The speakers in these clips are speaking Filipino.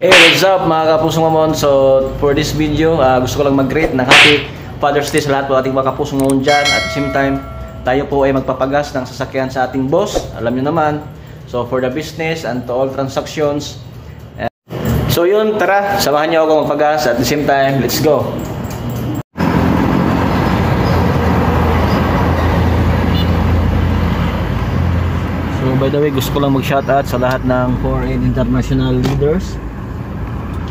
Hey, what's up mga kapusong mamon? So, for this video, ah, gusto ko lang mag-greet ng happy Father's Day sa lahat po ating mga kapusong mamon dyan. At the same time, tayo po ay magpapagas ng sasakyan sa ating boss. Alam nyo naman. So, for the business and to all transactions. And- so, yun, tara, samahan nyo ako magpagas. At the same time, let's go. So, by the way, gusto ko lang mag-shoutout sa lahat ng foreign international leaders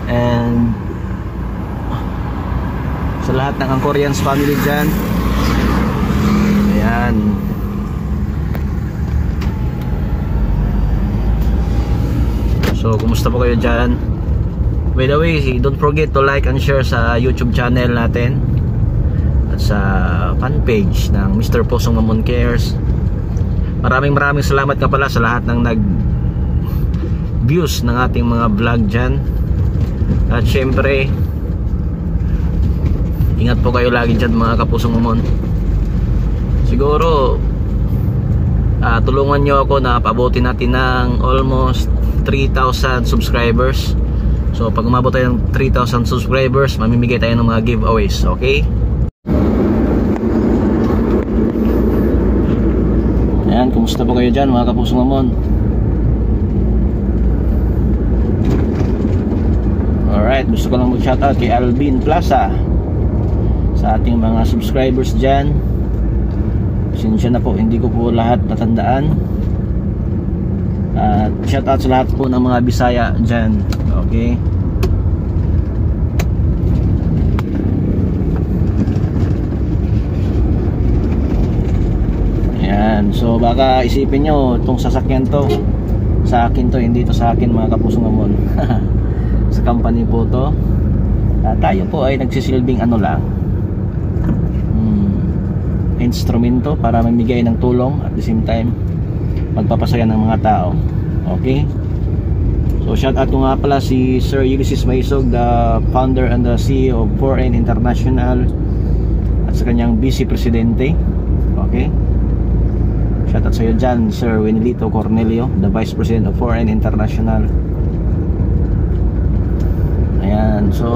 and sa lahat ng ang Koreans family dyan. Ayan. So kumusta po kayo dyan? By the way don't forget to like and share sa youtube channel natin. At sa fan page ng Mr. Posong Mamon Cares. Maraming maraming salamat nga pala sa lahat ng nag views ng ating mga vlog dyan at syempre ingat po kayo lagi dyan mga kapusong umon siguro ah, tulungan nyo ako na pabuti natin ng almost 3,000 subscribers. So pag umabot tayo ng 3,000 subscribers mamimigay tayo ng mga giveaways okay? Ayan kumusta po kayo dyan mga kapusong umon Alright, gusto ko lang mag-shoutout kay Alvin Plaza sa ating mga subscribers dyan. Pasensya na po, hindi ko po lahat natandaan. At shoutout sa lahat po ng mga Bisaya dyan. Okay? Ayan, so baka isipin nyo itong sasakyan to sa akin to, hindi to sa akin mga kapusong amon. sa company po to. Uh, tayo po ay nagsisilbing ano lang. Hmm, instrumento para mamigay ng tulong at the same time magpapasaya ng mga tao. Okay? So shout out ko nga pala si Sir Ulysses Maisog the founder and the CEO of 4N International at sa kanyang vice presidente. Okay? Shout out sa iyo dyan Sir Winilito Cornelio the vice president of 4N International Ayan, so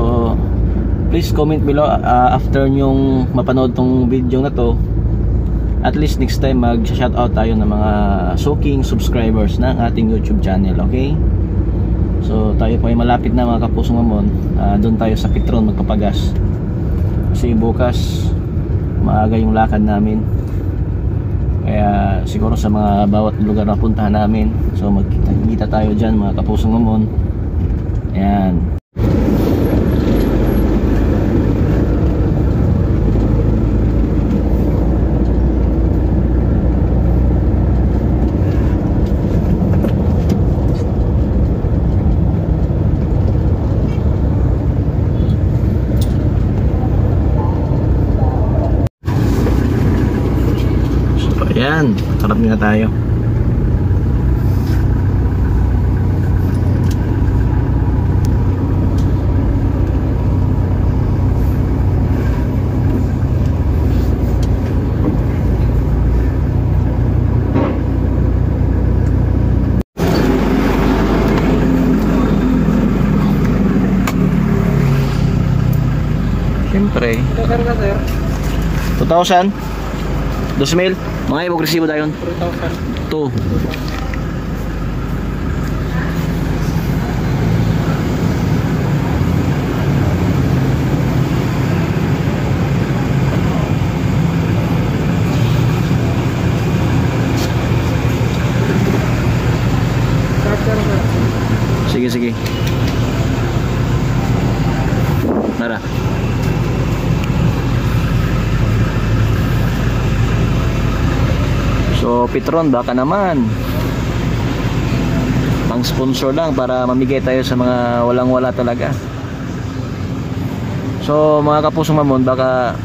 please comment below uh, after nyong mapanood tong video na to. At least next time mag shoutout tayo ng mga soaking subscribers ng ating YouTube channel, okay? So tayo po ay malapit na mga kapusong amon uh, doon tayo sa Petron magpapagas. Kasi bukas maaga yung lakad namin. Kaya siguro sa mga bawat lugar na puntahan namin. So magkita tayo dyan mga kapusong amon ayan harap nga tayo. Siyempre. 2,000? 2,000? Mga ibog resibo dayon? 3,000. 2. Sige, sige. Tara. So, Petron, baka naman. Pang sponsor lang para mamigay tayo sa mga walang-wala talaga. So, mga kapusong mamon, baka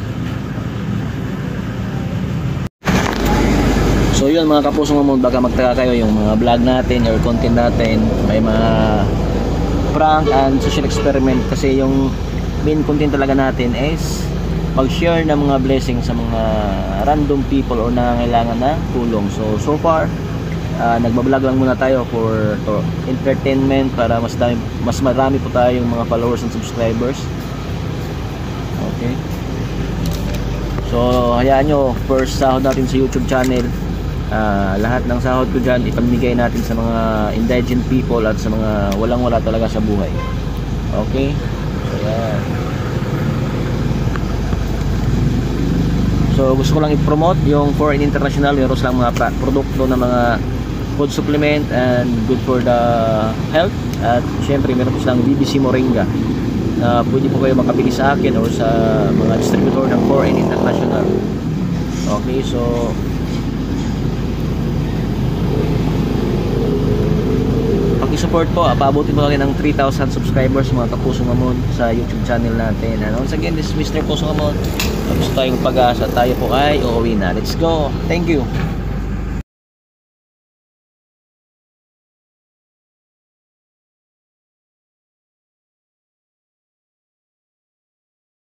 So yun mga kapusong mamon, baka magtaka kayo yung mga vlog natin or content natin, may mga prank and social experiment kasi yung main content talaga natin is mag-share ng mga blessings sa mga random people o nangangailangan na tulong. So, so far, Ah, nagbablog lang muna tayo for, for entertainment para mas dami, mas marami po tayong mga followers and subscribers. Okay. So, hayaan nyo, first sahod natin sa YouTube channel. Ah, lahat ng sahod ko dyan, ipamigay natin sa mga indigent people at sa mga walang-wala talaga sa buhay. Okay? So, yan. Gusto ko lang i-promote yung Foreign International, meron silang mga produkto na mga food supplement and good for the health. At syempre, meron po silang BBC Moringa na pwede po kayo makabili sa akin or sa mga distributor ng Foreign International. Okay, so pag-support po, paabutin po kami ng 3,000 subscribers mga kapuso mamon sa YouTube channel natin. And once again, this is Mr. Puso Mamon. Gusto tayong pag-asa, tayo po ay uuwi na. Let's go! Thank you!